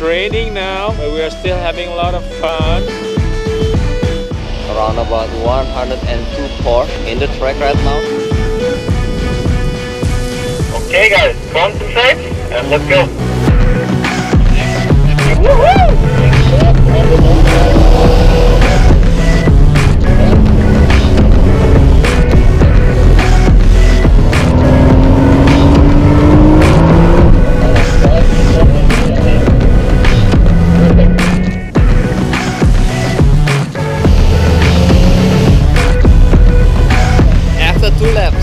now, but we are still having a lot of fun. Around about 102 core in the track right now. Okay guys, concentrate and let's go. After two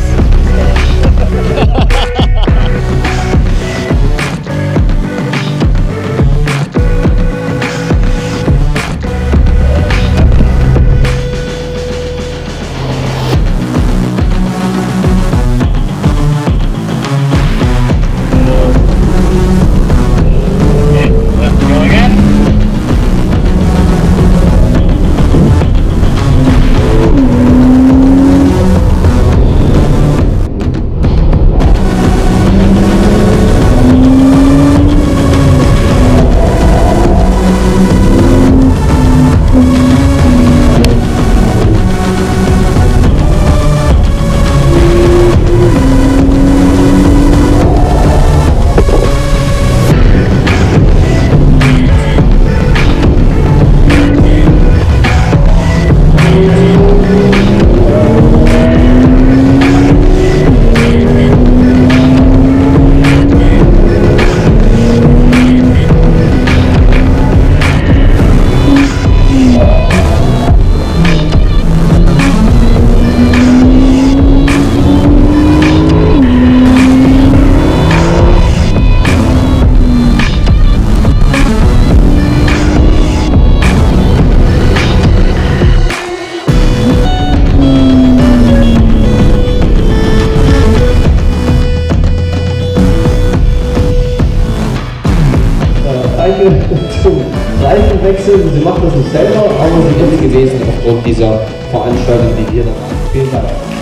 Reifenwechsel. Sie macht das nicht selber, aber sie wird gewesen aufgrund dieser Veranstaltung, die wir dann haben. Vielen Dank.